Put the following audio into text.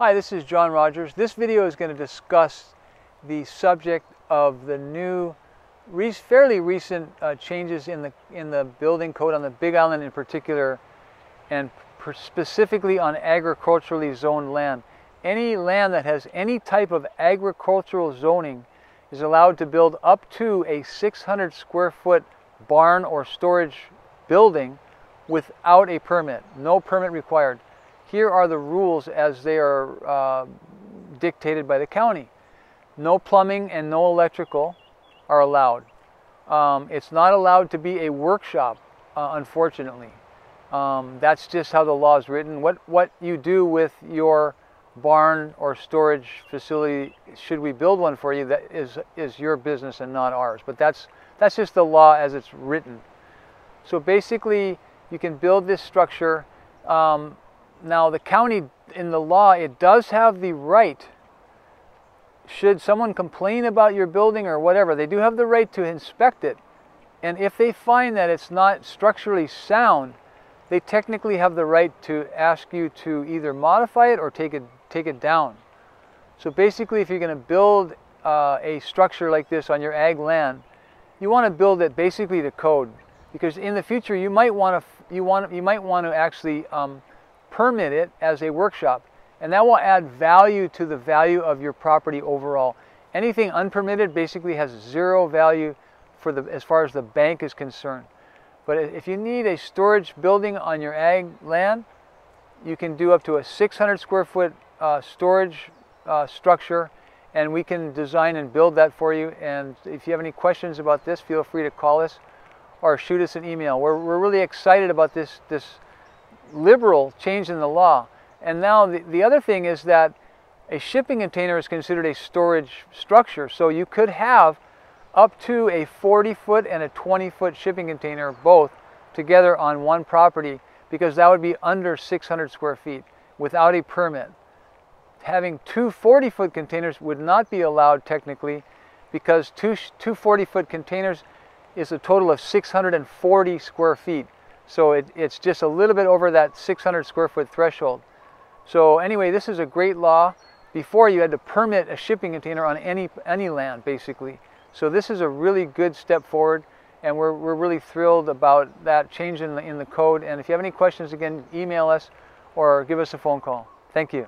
Hi, this is John Rogers. This video is going to discuss the subject of the new, fairly recent uh, changes in the, in the building code on the Big Island in particular, and specifically on agriculturally zoned land. Any land that has any type of agricultural zoning is allowed to build up to a 600 square foot barn or storage building without a permit, no permit required. Here are the rules as they are uh, dictated by the county. No plumbing and no electrical are allowed. Um, it's not allowed to be a workshop, uh, unfortunately. Um, that's just how the law is written. What, what you do with your barn or storage facility, should we build one for you, that is, is your business and not ours. But that's, that's just the law as it's written. So basically, you can build this structure. Um, now, the county, in the law, it does have the right, should someone complain about your building or whatever, they do have the right to inspect it. And if they find that it's not structurally sound, they technically have the right to ask you to either modify it or take it, take it down. So basically, if you're going to build uh, a structure like this on your ag land, you want to build it basically to code, because in the future you might want to you want you might want to actually um, permit it as a workshop, and that will add value to the value of your property overall. Anything unpermitted basically has zero value for the as far as the bank is concerned. But if you need a storage building on your ag land, you can do up to a 600 square foot uh, storage uh, structure and we can design and build that for you. And if you have any questions about this, feel free to call us or shoot us an email. We're, we're really excited about this, this liberal change in the law. And now the, the other thing is that a shipping container is considered a storage structure. So you could have up to a 40 foot and a 20 foot shipping container both together on one property because that would be under 600 square feet without a permit. Having two 40 foot containers would not be allowed technically because two, two 40 foot containers is a total of 640 square feet. So it, it's just a little bit over that 600 square foot threshold. So anyway, this is a great law. Before you had to permit a shipping container on any, any land basically. So this is a really good step forward and we're, we're really thrilled about that change in the, in the code. And if you have any questions, again, email us or give us a phone call. Thank you.